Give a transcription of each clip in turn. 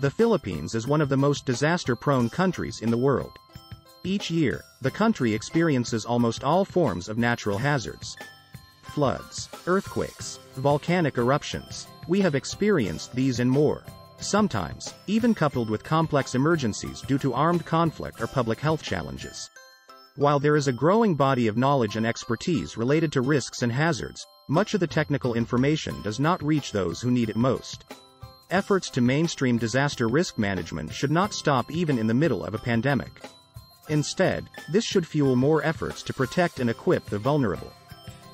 The Philippines is one of the most disaster-prone countries in the world. Each year, the country experiences almost all forms of natural hazards. Floods, earthquakes, volcanic eruptions. We have experienced these and more. Sometimes, even coupled with complex emergencies due to armed conflict or public health challenges. While there is a growing body of knowledge and expertise related to risks and hazards, much of the technical information does not reach those who need it most. Efforts to mainstream disaster risk management should not stop even in the middle of a pandemic. Instead, this should fuel more efforts to protect and equip the vulnerable.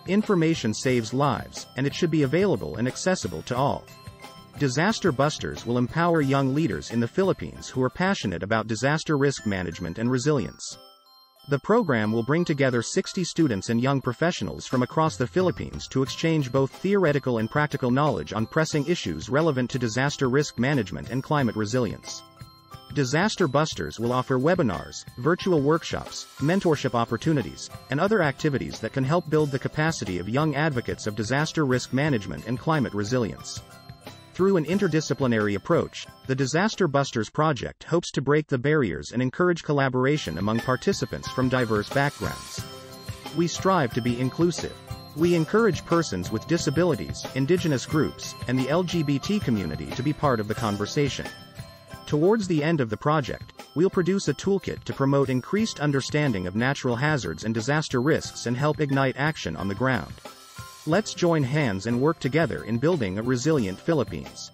Information saves lives, and it should be available and accessible to all. Disaster Busters will empower young leaders in the Philippines who are passionate about disaster risk management and resilience. The program will bring together 60 students and young professionals from across the Philippines to exchange both theoretical and practical knowledge on pressing issues relevant to disaster risk management and climate resilience. Disaster Busters will offer webinars, virtual workshops, mentorship opportunities, and other activities that can help build the capacity of young advocates of disaster risk management and climate resilience. Through an interdisciplinary approach, the Disaster Busters project hopes to break the barriers and encourage collaboration among participants from diverse backgrounds. We strive to be inclusive. We encourage persons with disabilities, indigenous groups, and the LGBT community to be part of the conversation. Towards the end of the project, we'll produce a toolkit to promote increased understanding of natural hazards and disaster risks and help ignite action on the ground. Let's join hands and work together in building a resilient Philippines.